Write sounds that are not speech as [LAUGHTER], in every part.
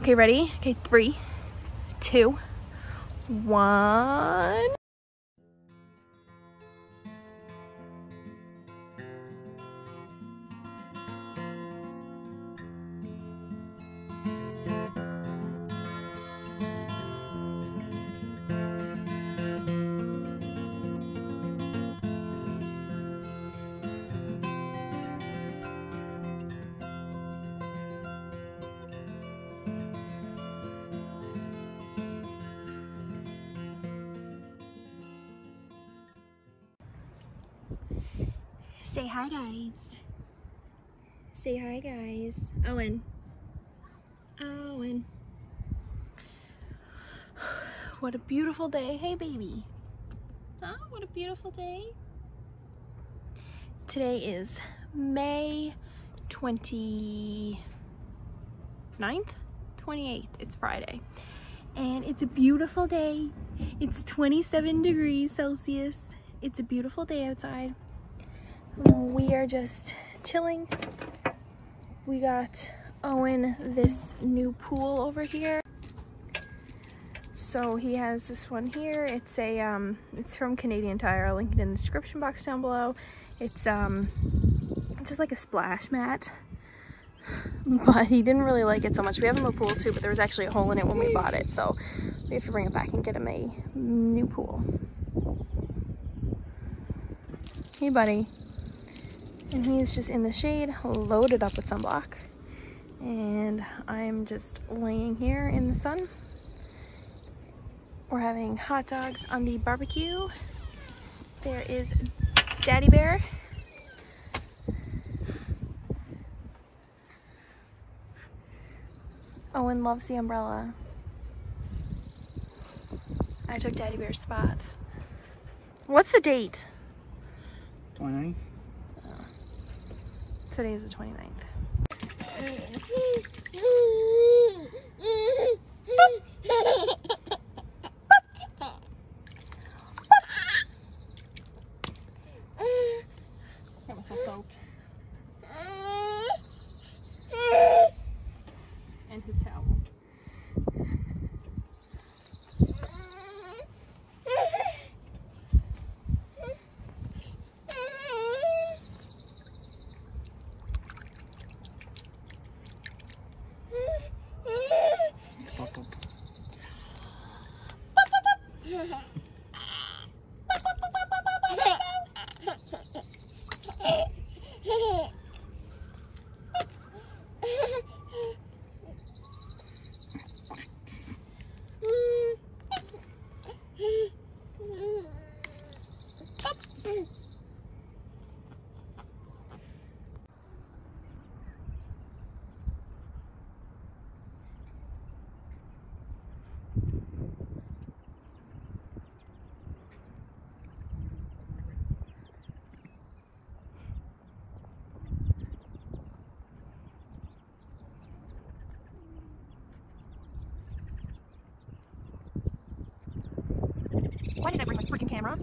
Okay, ready? Okay, three, two, one. Hi, guys. Say hi, guys. Owen. Owen. [SIGHS] What a beautiful day. Hey, baby. Huh? What a beautiful day. Today is May 29th? 28th. It's Friday. And it's a beautiful day. It's 27 degrees Celsius. It's a beautiful day outside we are just chilling. We got Owen this new pool over here. So he has this one here. It's a um it's from Canadian Tire. I'll link it in the description box down below. It's um just like a splash mat. But he didn't really like it so much. We have him a pool too, but there was actually a hole in it when we bought it. So we have to bring it back and get him a new pool. Hey buddy and he's just in the shade loaded up with sunblock. And I'm just laying here in the sun. We're having hot dogs on the barbecue. There is daddy bear. Owen loves the umbrella. I took daddy bear's spot. What's the date? 29th Today is the 29th. [LAUGHS] Got myself soaked. And his towel. Why did I bring my freaking camera?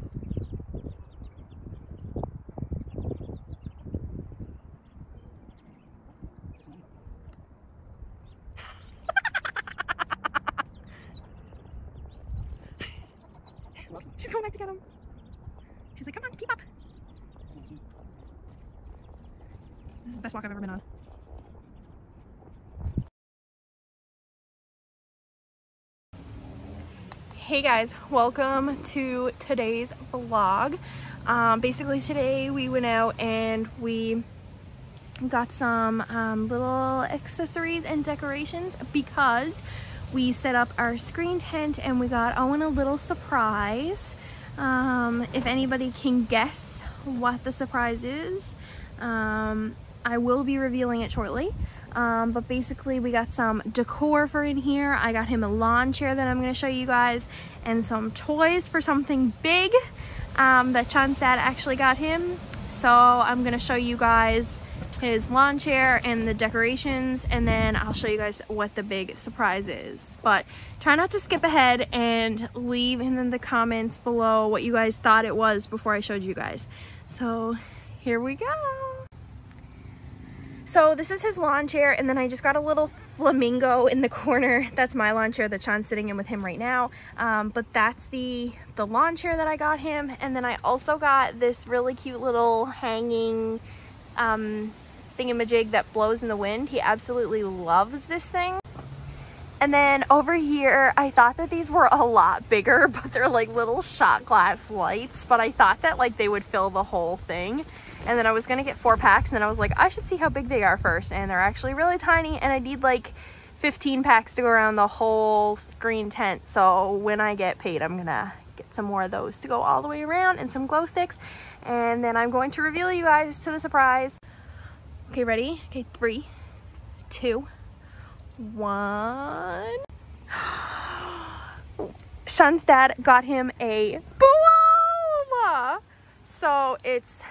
She's going back to get him. She's like, come on, keep up. This is the best walk I've ever been on. Hey guys, welcome to today's vlog. Um, basically today we went out and we got some um, little accessories and decorations because we set up our screen tent and we got Owen a little surprise. Um, if anybody can guess what the surprise is, um, I will be revealing it shortly. Um, but basically we got some decor for in here. I got him a lawn chair that I'm going to show you guys and some toys for something big um, that Shawn's dad actually got him. So I'm going to show you guys his lawn chair and the decorations and then I'll show you guys what the big surprise is. But try not to skip ahead and leave in the comments below what you guys thought it was before I showed you guys. So here we go. So this is his lawn chair and then I just got a little flamingo in the corner. [LAUGHS] That's my lawn chair that Shawn's sitting in with him right now. Um, but that's the, the lawn chair that I got him. And then I also got this really cute little hanging um, thingamajig that blows in the wind. He absolutely loves this thing. And then over here, I thought that these were a lot bigger, [LAUGHS] but they're like little shot glass lights. But I thought that like they would fill the whole thing. And then I was gonna get four packs and then I was like I should see how big they are first. And they're actually really tiny and I need like 15 packs to go around the whole screen tent. So when I get paid I'm gonna get some more of those to go all the way around and some glow sticks. And then I'm going to reveal you guys to the surprise. Okay ready? Okay three two one. [GASPS] Shawn's dad got him a boa so it's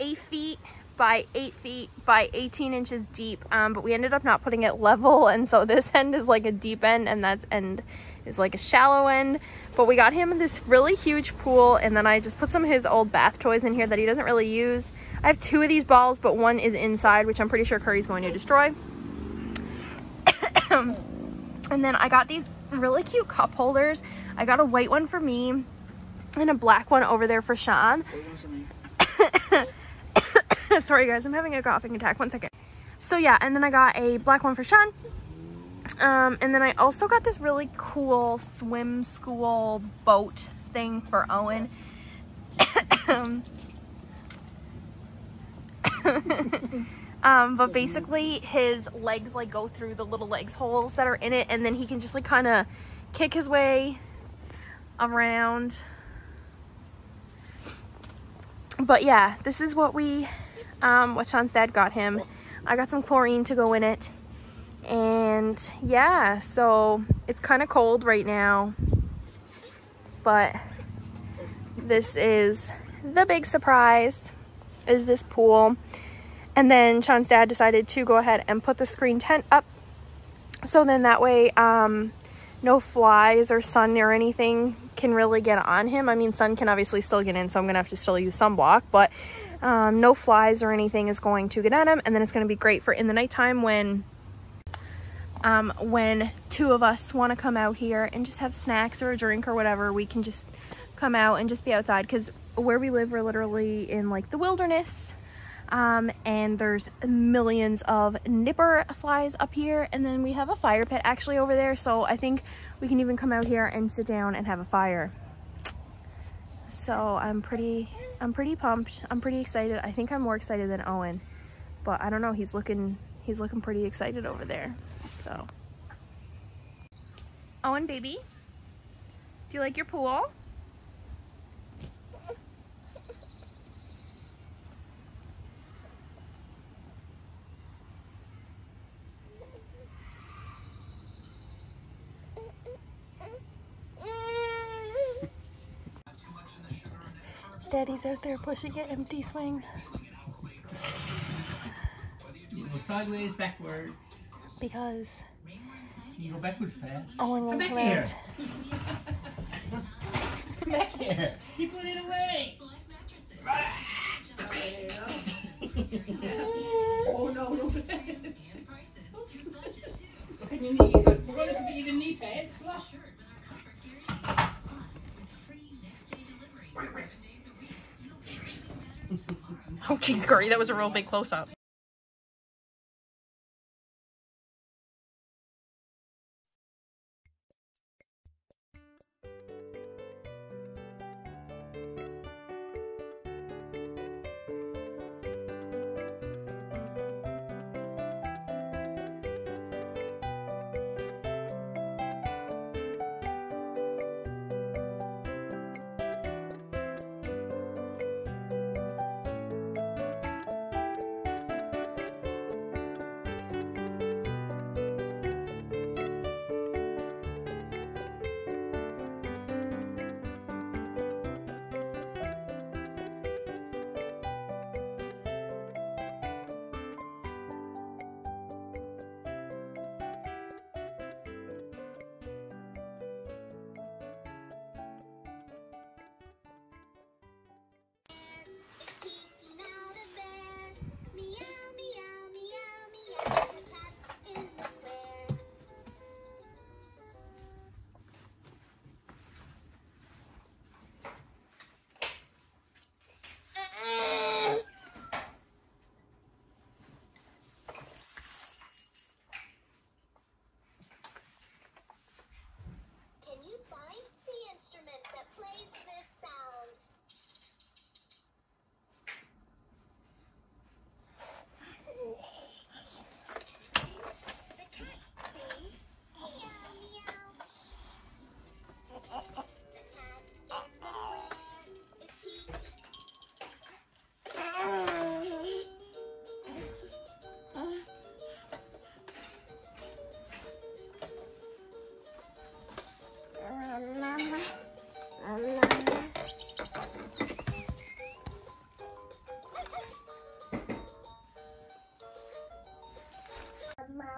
eight feet by eight feet by 18 inches deep um, but we ended up not putting it level [LAUGHS] and so this end is like a deep end and that end is like a shallow end. But we got him this really huge pool and then I just put some of his old bath toys in here that he doesn't really use. I have two of these balls but one is inside which I'm pretty sure Curry's going to destroy and then I got these really cute cup holders I got a white one for me and a black one over there for Shawn [COUGHS] Sorry guys, I'm having a coughing attack. One second. So yeah, and then I got a black one for Shawn. Um, and then I also got this really cool swim school boat thing for Owen. [COUGHS] [COUGHS] [LAUGHS] um, but basically his legs like go through the little legs holes that are in it and then he can just like kind of kick his way around. But yeah, this is what we um, what Shawn's dad got him. I got some chlorine to go in it. And yeah, so it's kind of cold right now. But this is the big surprise is this pool. And then Shawn's dad decided to go ahead and put the screen tent up. So then that way um, no flies or sun or anything can really get on him. I mean, sun can obviously still get in, so I'm going to have to still use sunblock. But um, no flies or anything is going to get at him. And then it's going to be great for in the nighttime when um, when two of us want to come out here and just have snacks or a drink or whatever, we can just come out and just be outside because where we live, we're literally in like the wilderness. Um, and there's millions of nipper flies up here and then we have a fire pit actually over there so I think we can even come out here and sit down and have a fire so I'm pretty, I'm pretty pumped. I'm pretty excited. I think I'm more excited than Owen, but I don't know. He's looking, he's looking pretty excited over there. So, Owen, baby, do you like your pool? Daddy's out there pushing an empty swing. You go sideways, backwards. Because you go backwards fast. Owen won't come come back out. here. [LAUGHS] come back here. He's going it away. oh no, no. Look at your knees. We're going to be the knee pads. Oh, jeez, Curry, that was a real big close-up.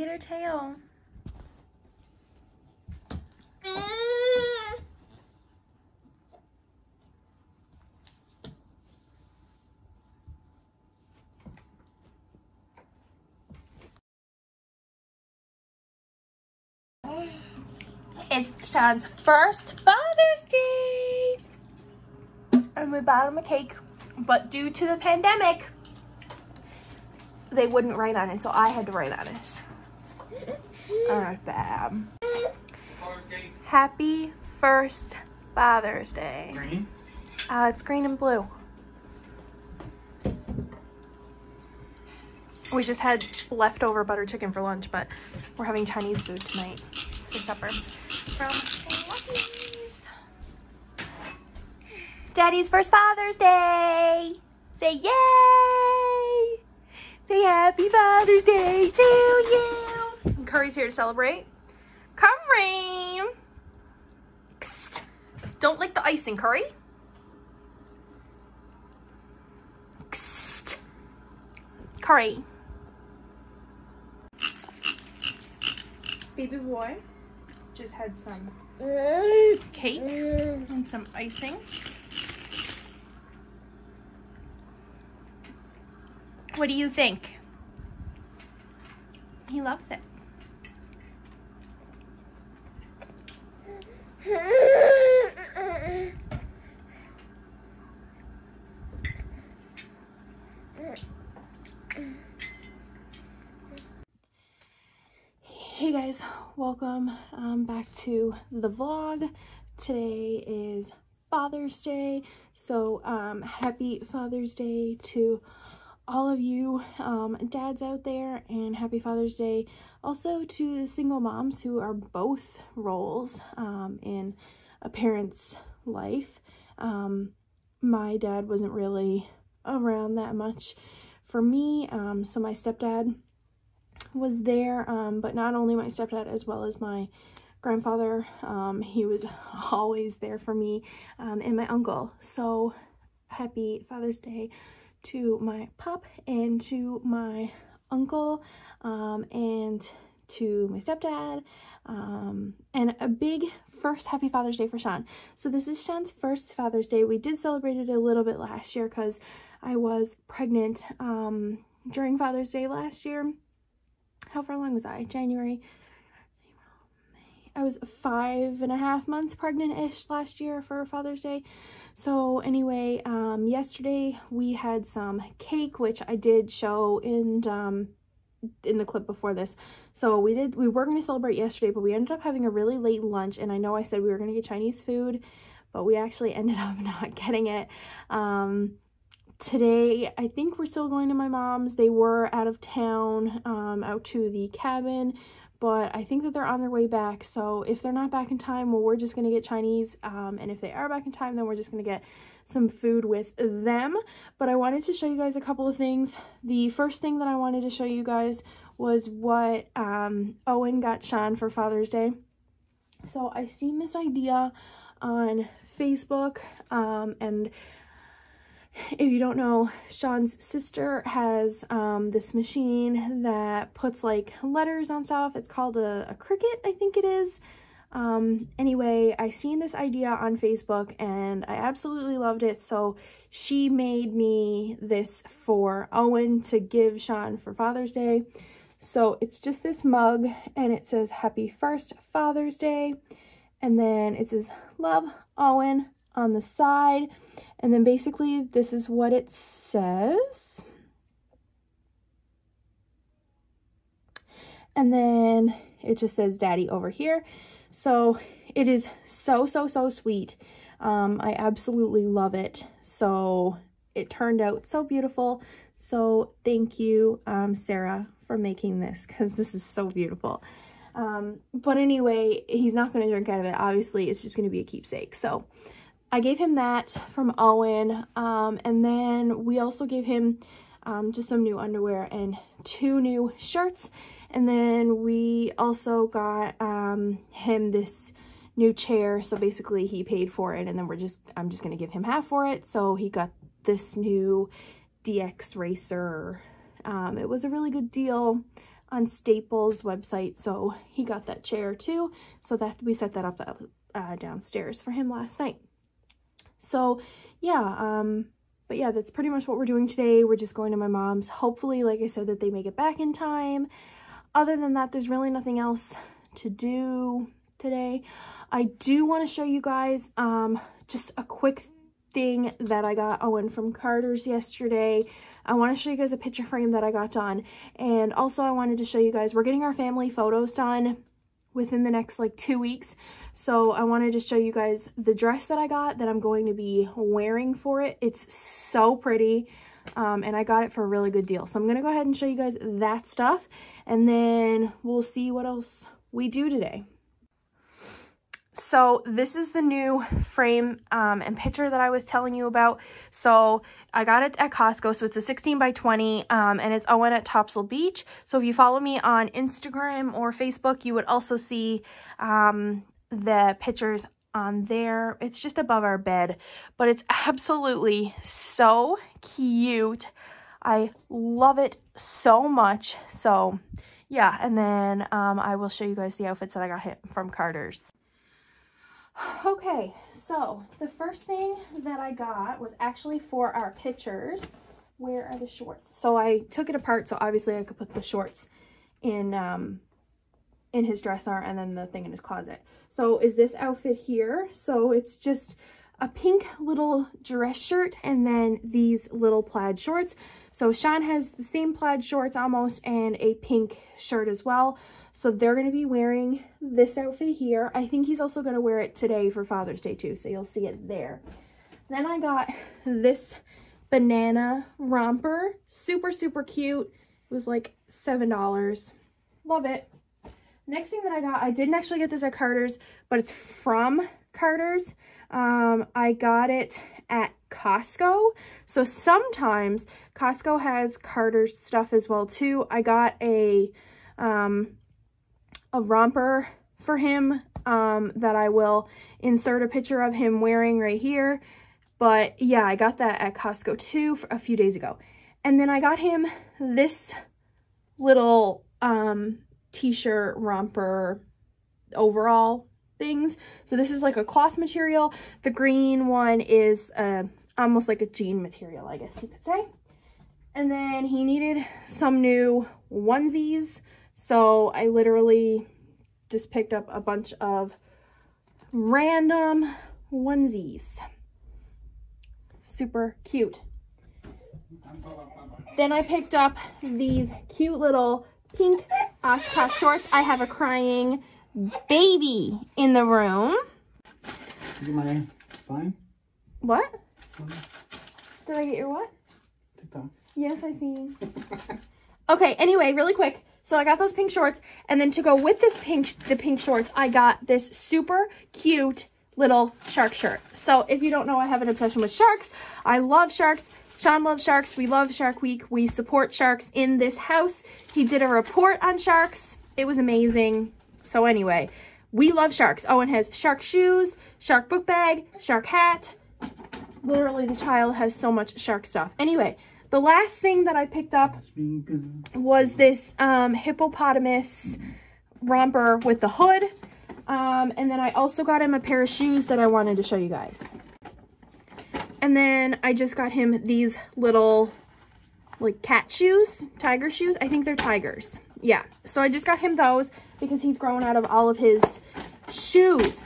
get her tail. It's Shawn's first Father's Day. And we bought him a cake. But due to the pandemic, they wouldn't write on it, so I had to write on it. Alright, bad. Happy first Father's Day. Green? Uh, it's green and blue. We just had leftover butter chicken for lunch, but we're having Chinese food tonight for supper from Lucky's. Daddy's first Father's Day. Say yay! Say happy Father's Day to you. Curry's here to celebrate. Curry! Don't lick the icing, Curry. Curry. Baby boy just had some cake and some icing. What do you think? He loves it. Hey guys, welcome back to the vlog. Today is Father's Day, so um, happy Father's Day to all of you um, dads out there, and happy Father's Day also to the single moms who are both roles um, in a parent's life. Um, my dad wasn't really around that much for me, um, so my stepdad was there, um, but not only my stepdad as well as my grandfather. Um, he was [LAUGHS] always there for me um, and my uncle. So happy Father's Day to my pop and to my uncle um, and to my stepdad um, and a big first happy Father's Day for Shawn. So this is Shawn's first Father's Day. We did celebrate it a little bit last year because I was pregnant um, during Father's Day last year how far along was I? January. I was five and a half months pregnant-ish last year for Father's Day. So anyway, um, yesterday we had some cake, which I did show in, um, in the clip before this. So we did, we were going to celebrate yesterday, but we ended up having a really late lunch. And I know I said we were going to get Chinese food, but we actually [LAUGHS] ended up not getting it. Um, today i think we're still going to my mom's they were out of town um, out to the cabin but i think that they're on their way back. So if they're not back in time well we're just gonna get chinese um, and if they are back in time then we're just gonna get some food with them. But i wanted to show you guys a couple of things. The first thing that i wanted to show you guys was what um, owen got shawn for father's day. So i seen this idea on facebook um, and if you don't know, Shawn's sister has um, this machine that puts like letters on stuff. It's called a, a Cricut, I think it is. Um, anyway, I seen this idea on Facebook and I absolutely loved it. So she made me this for Owen to give Shawn for Father's Day. So it's just this mug and it says happy first Father's Day. And then it says love Owen on the side. And then basically this is what it says. And then it just says daddy over here. So it is so, so, so sweet. Um, I absolutely love it. So it turned out so beautiful. So thank you, um, Sarah, for making this because this is so beautiful. Um, but anyway, he's not going to drink out of it. Obviously, it's just going to be a keepsake. So I gave him that from Owen. Um, and then we also gave him um, just some new underwear and two new shirts. And then we also got um, him this new chair. So basically he paid for it and then we're just, I'm just going to give him half for it. So he got this new DX Racer. Um, it was a really good deal on Staples website. So he got that chair too. So that we set that up uh, downstairs for him last night. So yeah, um, but yeah, that's pretty much what we're doing today. We're just going to my mom's. Hopefully, like I said, that they make it back in time. Other than that, there's really nothing else to do today. I do want to show you guys um, just a quick thing that I got Owen from Carter's yesterday. I want to show you guys a picture frame that I got done. And also I wanted to show you guys, we're getting our family photos done within the next like two weeks. So I wanted to show you guys the dress that I got that I'm going to be wearing for it. It's so pretty. Um, and I got it for a really good deal. So I'm going to go ahead and show you guys that stuff. And then we'll see what else we do today. So this is the new frame um, and picture that I was telling you about. So I got it at Costco. So it's a 16 by 20 um, and it's Owen at Topsail Beach. So if you follow me on Instagram or Facebook, you would also see um, the pictures on there. It's just above our bed, but it's absolutely so cute. I love it so much. So yeah, and then um, I will show you guys the outfits that I got from Carter's. Okay, so the first thing that I got was actually for our pictures. Where are the shorts? So I took it apart so obviously I could put the shorts in um, in his dresser and then the thing in his closet. So is this outfit here. So it's just a pink little dress shirt and then these little plaid shorts. So Shawn has the same plaid shorts almost and a pink shirt as well. So they're going to be wearing this outfit here. I think he's also going to wear it today for Father's Day too. So you'll see it there. Then I got this banana romper. Super, super cute. It was like $7. Love it. Next thing that I got, I didn't actually get this at Carter's, but it's from Carter's. Um, I got it at Costco. So sometimes Costco has Carter's stuff as well too. I got a, um, a romper for him um, that I will insert a picture of him wearing right here. But yeah, I got that at Costco too a few days ago. And then I got him this little um, t-shirt romper overall things. So this is like a cloth material. The green one is uh, almost like a jean material, I guess you could say. And then he needed some new onesies. So I literally just picked up a bunch of random onesies. Super cute. Then I picked up these cute little pink OshKosh shorts. I have a crying baby in the room. Is my fine? What? Did I get your what? TikTok. Yes, I see. [LAUGHS] okay, anyway, really quick. So I got those pink shorts, and then to go with this pink, the pink shorts, I got this super cute little shark shirt. So if you don't know, I have an obsession with sharks. I love sharks. Shawn loves sharks. We love Shark Week. We support sharks in this house. He did a report on sharks. It was amazing. So anyway, we love sharks. Owen has shark shoes, shark book bag, shark hat. Literally, the child has so much shark stuff. Anyway, the last thing that I picked up was this um, hippopotamus romper with the hood. Um, and then I also got him a pair of shoes that I wanted to show you guys. And then I just got him these little like cat shoes, tiger shoes. I think they're tigers. Yeah, so I just got him those because he's grown out of all of his shoes.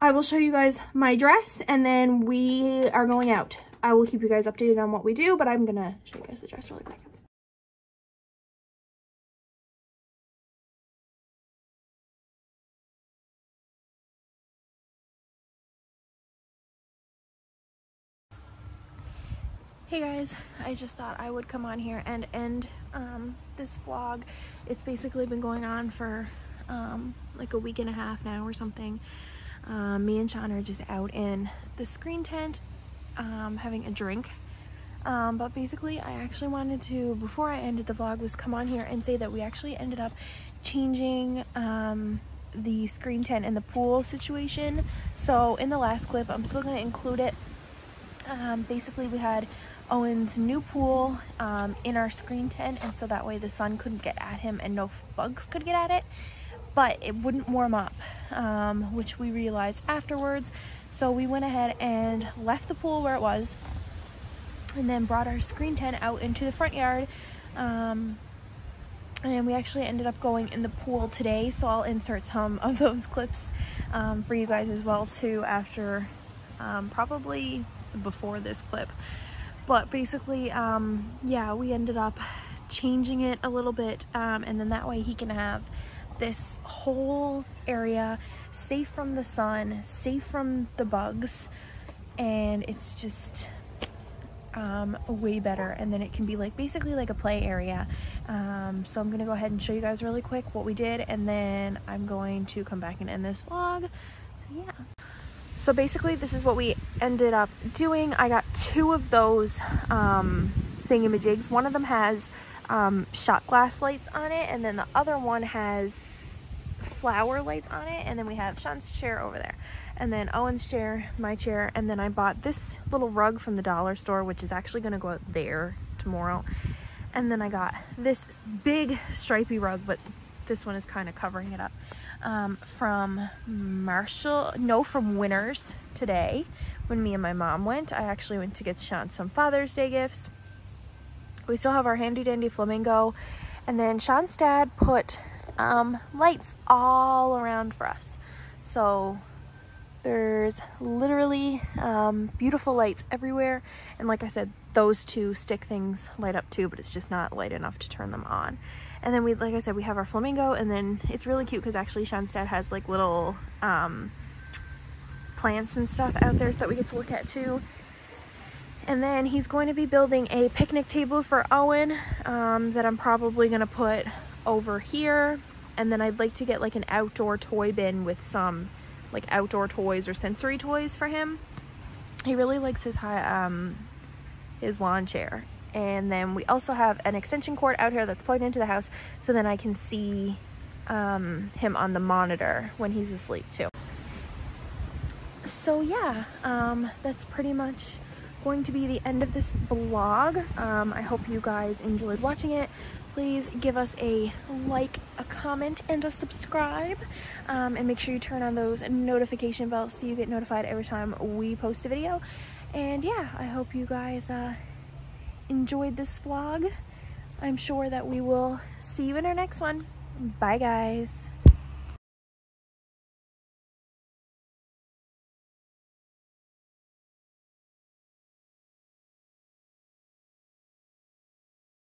I will show you guys my dress and then we are going out. I will keep you guys updated on what we do, but I'm gonna show you guys the dress really quick. Hey guys, I just thought I would come on here and end um, this vlog. It's basically been going on for um, like a week and a half now or something. Um, me and Shawn are just out in the screen tent um, having a drink. Um, but basically I actually wanted to, before I ended the vlog, was come on here and say that we actually ended up changing um, the screen tent and the pool situation. So in the last clip, I'm still going to include it. basically we had Owen's new pool um, in our screen tent and so that way the sun couldn't get at him and no bugs could get at it but it wouldn't warm up um, which we realized afterwards. So we went ahead and left the pool where it was and then brought our screen tent out into the front yard um, and we actually ended up going in the pool today so I'll insert some of those clips um, for you guys as well too after um, probably before this clip but basically um, yeah we ended up changing it a little bit um, and then that way he can have this whole area safe from the sun safe from the bugs and it's just um, way better. And then it can be like basically like a play area. Um, so I'm gonna go ahead and show you guys really quick what we did and then I'm going to come back and end this vlog. So yeah. So basically this is what we ended up doing. I got two of those um, thingamajigs. One of them has um, shot glass lights on it and then the other one has flower lights on it and then we have Shawn's chair over there and then Owen's chair, my chair, and then I bought this little rug from the dollar store which is actually going to go out there tomorrow and then I got this big stripy rug but this one is kind of covering it up um, from Marshall, no, from Winners today when me and my mom went. I actually went to get Shawn some Father's Day gifts. We still have our handy dandy flamingo. And then Shawn's dad put um, lights all around for us. So there's literally um, beautiful lights everywhere. And like I said, those two stick things light up too, but it's just not light enough to turn them on. And then we, like I said, we have our flamingo and then it's really cute because actually Shawn's dad has like little um, plants and stuff out there so that we get to look at too. And then he's going to be building a picnic table for Owen um, that I'm probably going to put over here. And then I'd like to get like an outdoor toy bin with some like outdoor toys or sensory toys for him. He really likes his high, um, his lawn chair and then we also have an extension cord out here that's plugged into the house so then I can see um, him on the monitor when he's asleep too. So yeah, um, that's pretty much going to be the end of this vlog. Um, I hope you guys enjoyed watching it. Please give us a like, a comment, and a subscribe. Um, and make sure you turn on those notification bells so you get notified every time we post a video. And yeah, I hope you guys uh, enjoyed this vlog. I'm sure that we will see you in our next one. Bye guys.